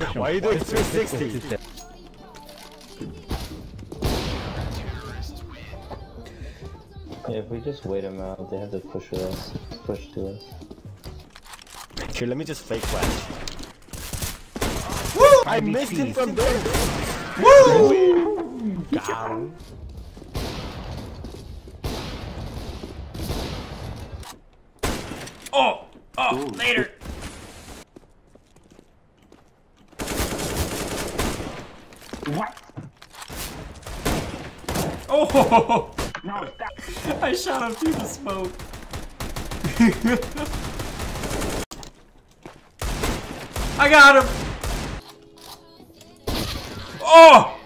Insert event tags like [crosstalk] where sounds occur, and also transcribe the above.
Why are you doing 360? Yeah, if we just wait them out, they have to push with us. Push to us. Here, let me just fake flash. Woo! I missed him from there. Woo! Got him. Oh! Oh, later! What? Oh! No, [laughs] stop. I shot him through the smoke. [laughs] I got him! Oh!